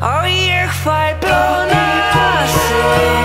Av er fai blå nasi